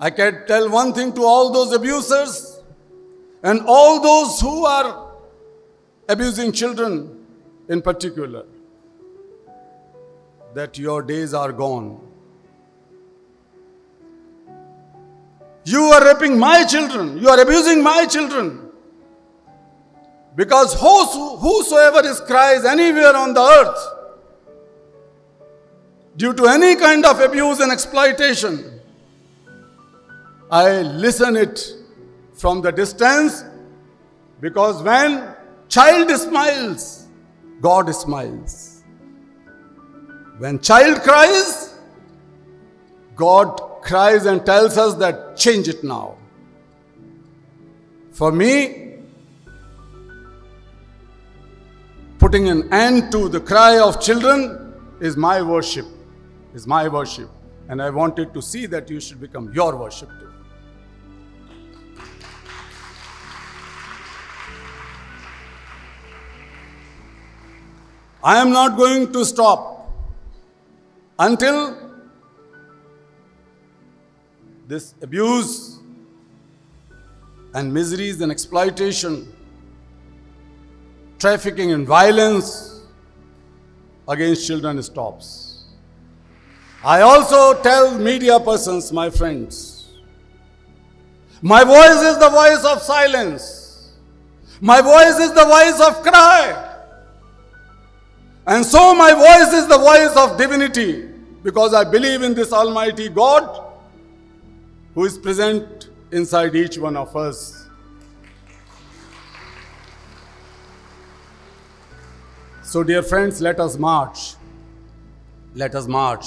I can tell one thing to all those abusers and all those who are abusing children in particular that your days are gone. You are raping my children, you are abusing my children. Because whosoever is cries anywhere on the earth due to any kind of abuse and exploitation, I listen it from the distance because when child smiles, God smiles. When child cries, God cries and tells us that change it now. For me, putting an end to the cry of children is my worship, is my worship. And I wanted to see that you should become your worship too. I am not going to stop until this abuse and miseries and exploitation, trafficking and violence against children stops. I also tell media persons, my friends, my voice is the voice of silence. My voice is the voice of cry. And so my voice is the voice of divinity because I believe in this Almighty God who is present inside each one of us. So, dear friends, let us march. Let us march